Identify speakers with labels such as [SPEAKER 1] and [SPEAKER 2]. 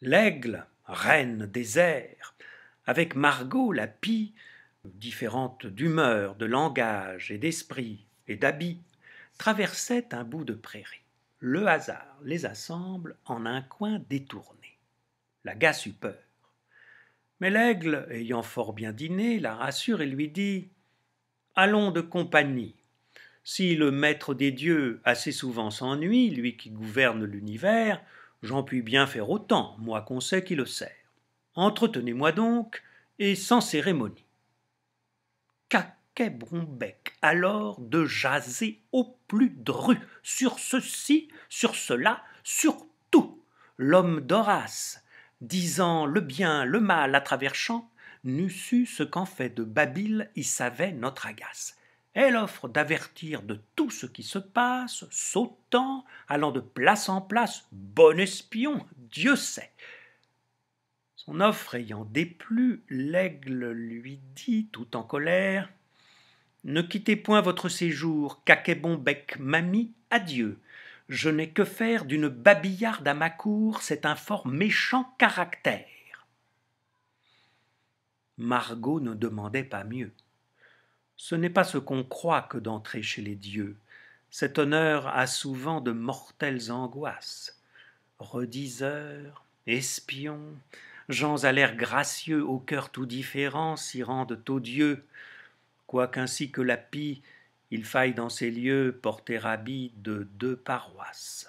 [SPEAKER 1] L'aigle, reine des airs, avec Margot la pie, différente d'humeur, de langage et d'esprit et d'habit, traversaient un bout de prairie. Le hasard les assemble en un coin détourné. La gasse eut peur. Mais l'aigle, ayant fort bien dîné, la rassure et lui dit Allons de compagnie. Si le maître des dieux assez souvent s'ennuie, lui qui gouverne l'univers, j'en puis bien faire autant, moi qu'on sait qui le sert. Entretenez-moi donc, et sans cérémonie. Caquet Bronbec alors de jaser au plus dru, sur ceci, sur cela, sur tout. L'homme d'Horace, disant le bien, le mal à travers champs, n'eût su ce qu'en fait de Babil y savait notre agace. Elle offre d'avertir de tout ce qui se passe, sautant, allant de place en place, bon espion, Dieu sait. Son offre ayant déplu, l'aigle lui dit, tout en colère, Ne quittez point votre séjour, bon bec mamie, adieu. Je n'ai que faire d'une babillarde à ma cour, c'est un fort méchant caractère. Margot ne demandait pas mieux. Ce n'est pas ce qu'on croit que d'entrer chez les dieux. Cet honneur a souvent de mortelles angoisses. Rediseurs, espions, gens à l'air gracieux, au cœur tout différent, s'y rendent odieux, quoiqu'ainsi que la pie, il faille dans ces lieux porter habit de deux paroisses.